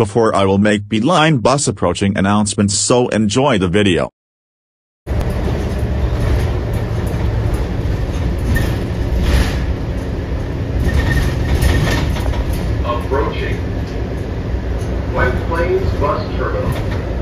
before I will make Beeline bus approaching announcements so enjoy the video. Approaching White Plains Bus Terminal.